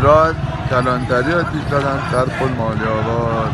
ایران کلانتری آتیش زدن صرف المالی آباد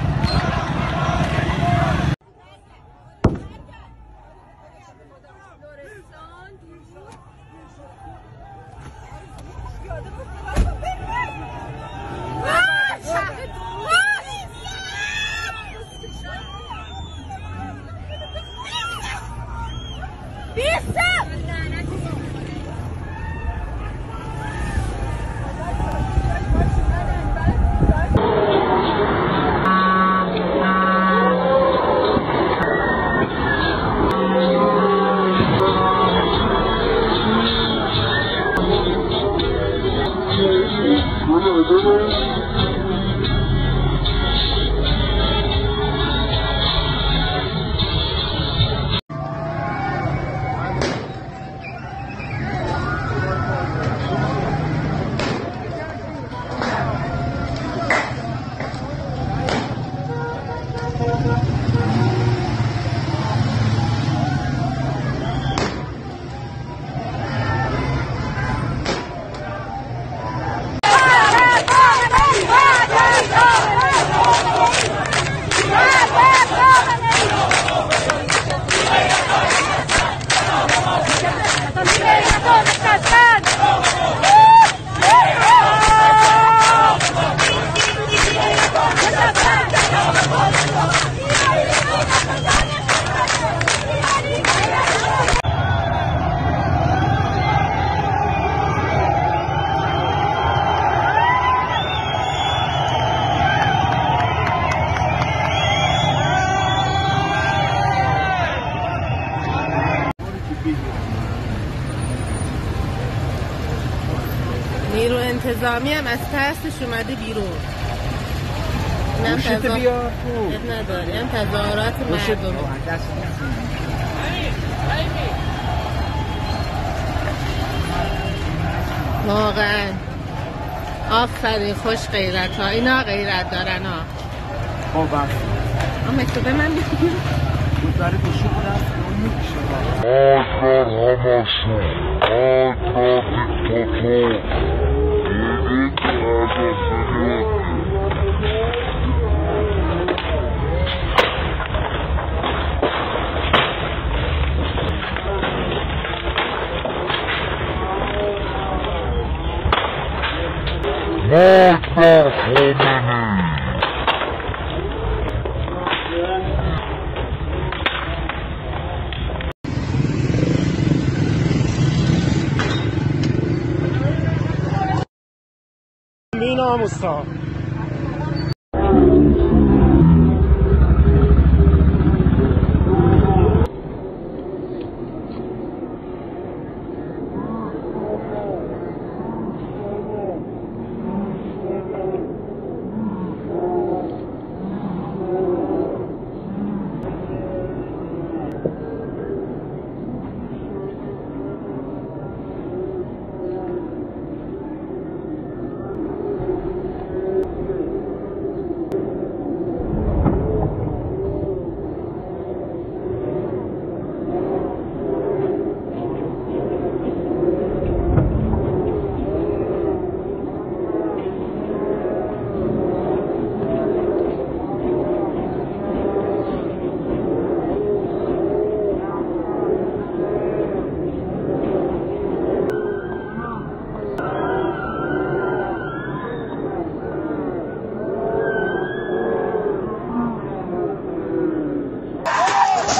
انتظامی هم از ترسش اومده بیرون. اینم گوشت تظاهر- بیار نداره. تظاهرات مردم. واقعا. آفرین خوش غیرت ها اینا غیرت دارن ها خب اما تو به من بگیر بود برای گوشی بودم اون می‌کشه. همشون دیکتاتور Therefore, Clemens. ース。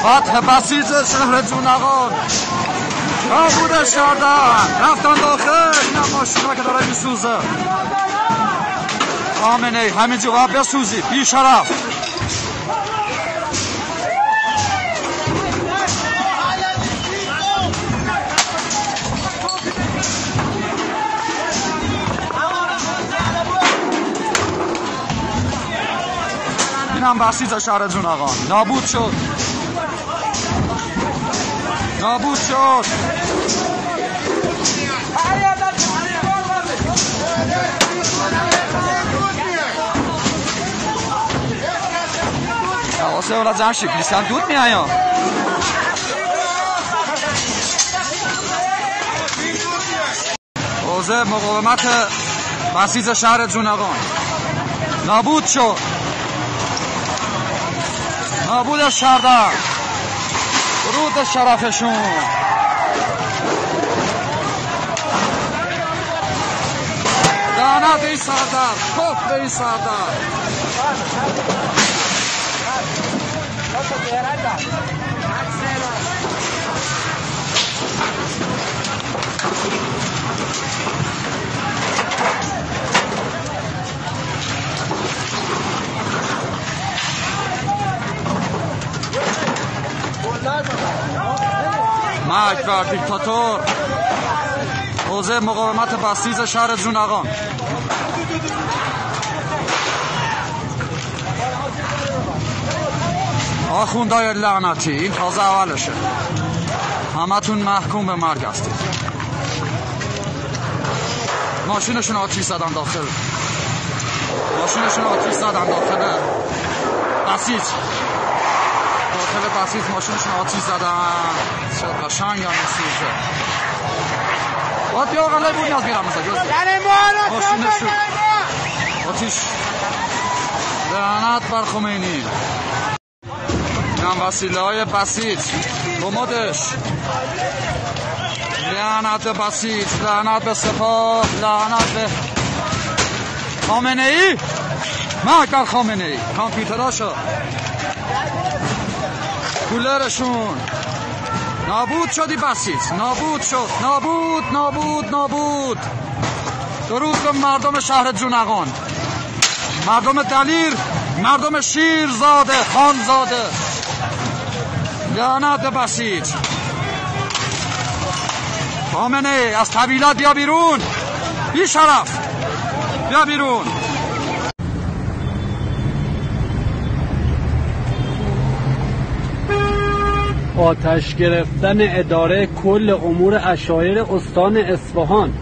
فتح بسیج شهر جونقان نابود شهردن رفتن داخل. این ماشینا که داره میسوزه. خامنه ای همینجا باید بسوزی. بی شرف اینم بسیج شهر جونقان نابود شد. نابود شد. حواسه اولا جمع شد. لیستن دود میایم حوزه مقاومت بسیج شهر جونقان نابود شد. نابودش کردن درود شرفشون لعنت این سردر کف به این سردر مرگ بر دیکتاتور حوزه مقاومت بسیز شهر جونقان. آخوندای لعنتی این تازه اولشه. همتون محکوم به مرگ هستید. ماشینشون آتیش زدن داخل. ماشینشون آتیش زدن داخل. بسیج داخل بسیج ماشینشون آتیش زدن قشنگ هم میسوزه باید بیا آقا بود نیاز میرم مثلا ماشینشون آتیش لعنت بر خمینی این وسیله های بسیج کمدش لعنت بسیج لعنت به سپاه لعنت به خامنه ای مرگ بر خامنه ای کامپیوتراشو کولرشون نابود شدی بسیج. نابود شد. نابود نابود نابود. درود به مردم شهر جونقان. مردم دلیر مردم شیرزاده خانزاده. لعنت بسیج. خامنه از طویلات بیا بیرون. بی شرف. بیا بیرون. آتش گرفتن اداره کل امور اشایر استان اصفهان.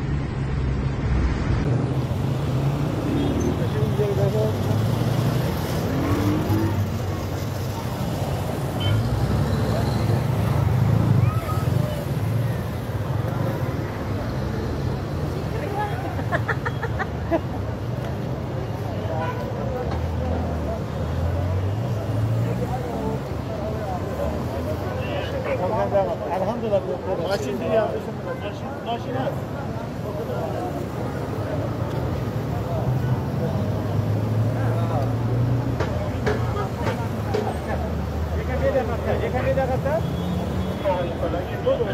どうぞ。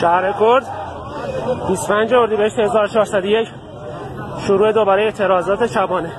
شهر کرد. 25 اردیبهشت 1401 شروع دوباره اعتراضات شبانه